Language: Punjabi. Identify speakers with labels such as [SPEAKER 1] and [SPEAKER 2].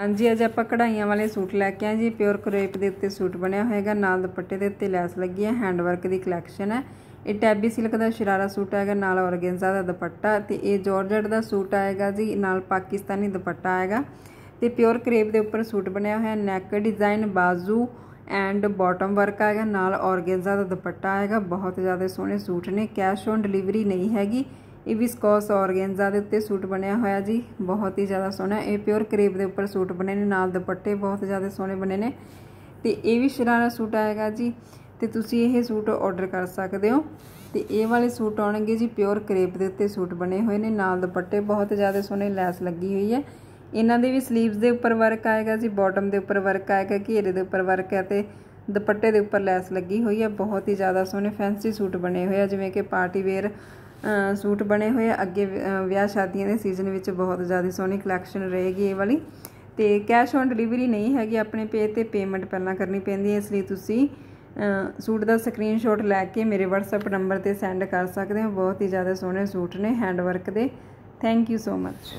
[SPEAKER 1] ਹਾਂਜੀ, ਅੱਜ ਆਪਾਂ ਕਢਾਈਆਂ ਵਾਲੇ ਸੂਟ ਲੈ ਕੇ ਆਏ ਜੀ। ਪਿਓਰ ਕਰੇਪ ਦੇ ਉੱਤੇ ਸੂਟ ਬਣਿਆ ਹੋਏਗਾ। ਨਾਲ ਦੁਪੱਟੇ ਦੇ ਉੱਤੇ ਲੈਸ ਲੱਗੀ ਹੈ। ਹੈਂਡ ਵਰਕ ਦੀ ਕਲੈਕਸ਼ਨ ਹੈ। ਇਹ ਟੈਬੀ ਸਿਲਕ ਦਾ ਸ਼ਰਾਰਾ ਸੂਟ ਆਏਗਾ ਨਾਲ ਔਰਗੈਂਜ਼ਾ ਦਾ ਦੁਪੱਟਾ ਤੇ ਇਹ ਜਾਰਜਟ ਦਾ ਸੂਟ ਆਏਗਾ ਜੀ। ਨਾਲ ਪਾਕਿਸਤਾਨੀ ਦੁਪੱਟਾ ਆਏਗਾ। ਤੇ ਪਿਓਰ ਕਰੇਪ ਦੇ ਉੱਪਰ ਸੂਟ ਬਣਿਆ ਹੋਇਆ ਨੈਕ ਡਿਜ਼ਾਈਨ ਬਾਜ਼ੂ ਐਂਡ ਬਾਟਮ ਵਰਕ ਆਏਗਾ। ਨਾਲ ਔਰਗੈਂਜ਼ਾ ਦਾ ਦੁਪੱਟਾ ਆਏਗਾ। ਬਹੁਤ ਜ਼ਿਆਦਾ ਸੋਹਣੇ ਸੂਟ ਨੇ। ਕੈਸ਼ ਔਨ ਡਿਲੀਵਰੀ ਨਹੀਂ ਹੈਗੀ। ਇਹ ਵਿਸਕੋਸ ਔਰਗੈਂਜ਼ਾ ਦੇ ਉੱਤੇ ਸੂਟ ਬਣਿਆ ਹੋਇਆ ਜੀ, ਬਹੁਤ ਹੀ ਜ਼ਿਆਦਾ ਸੋਹਣਾ ਇਹ ਪਿਓਰ ਕਰੇਪ ਦੇ ਉੱਪਰ ਸੂਟ ਬਣੇ ਨੇ, ਨਾਲ ਦੁਪੱਟੇ ਬਹੁਤ ਜ਼ਿਆਦਾ ਸੋਹਣੇ ਬਣੇ ਨੇ। ਤੇ ਇਹ ਵੀ ਸ਼ਰਾਰਾ ਸੂਟ ਆਏਗਾ ਜੀ, ਤੇ ਤੁਸੀਂ ਇਹ ਸੂਟ ਆਰਡਰ ਕਰ ਸਕਦੇ ਹੋ। ਤੇ ਇਹ ਵਾਲੇ ਸੂਟ ਆਉਣਗੇ ਜੀ ਪਿਓਰ ਕਰੇਪ ਦੇ ਉੱਤੇ ਸੂਟ ਬਣੇ ਹੋਏ ਨੇ, ਨਾਲ ਦੁਪੱਟੇ ਬਹੁਤ ਜ਼ਿਆਦਾ ਸੋਹਣੇ, ਲੈਸ ਲੱਗੀ ਹੋਈ ਹੈ। ਇਹਨਾਂ ਦੇ ਵੀ ਸਲੀਵਸ ਦੇ ਉੱਪਰ ਵਰਕ ਆਏਗਾ ਜੀ ਬਾਟਮ ਦੇ ਉੱਪਰ ਵਰਕ ਆਏਗਾ, ਘੇਰੇ ਦੇ ਉੱਪਰ ਵਰਕ ਹੈ ਤੇ ਦੁਪੱਟੇ ਦੇ ਉੱਪਰ ਲੈਸ ਲੱਗੀ ਹੋਈ ਹੈ। ਬਹੁਤ ਹੀ ਜ਼ਿਆਦਾ ਸੋਹਣੇ ਫੈਂਸੀ ਸੂਟ ਬਣੇ ਹੋਏ ਆ, ਜਿਵੇਂ ਕਿ ਪਾਰਟੀ ਵੇਅਰ ਸੂਟ ਬਣੇ ਹੋਏ ਅੱਗੇ ਵਿਆਹ ਸ਼ਾਦੀਆਂ ਦੇ ਸੀਜ਼ਨ ਵਿੱਚ ਬਹੁਤ ਜ਼ਿਆਦਾ ਸੋਹਣੀ ਕਲੈਕਸ਼ਨ ਰਹੇਗੀ ਇਹ ਵਾਲੀ। ਤੇ ਕੈਸ਼ ਔਨ ਡਿਲੀਵਰੀ ਨਹੀਂ ਹੈਗੀ, ਆਪਣੇ ਪੇ ਤੇ ਪੇਮੈਂਟ ਪਹਿਲਾਂ ਕਰਨੀ ਪੈਂਦੀ ਹੈ, ਇਸ ਲਈ ਤੁਸੀਂ ਸੂਟ ਦਾ ਸਕਰੀਨਸ਼ਾਟ ਲੈ ਕੇ ਮੇਰੇ WhatsApp ਨੰਬਰ ਤੇ ਸੈਂਡ ਕਰ ਸਕਦੇ ਹੋ। ਬਹੁਤ ਹੀ ਜ਼ਿਆਦਾ ਸੋਹਣੇ ਸੂਟ ਨੇ ਹੈਂਡ ਵਰਕ ਦੇ। Thank you so much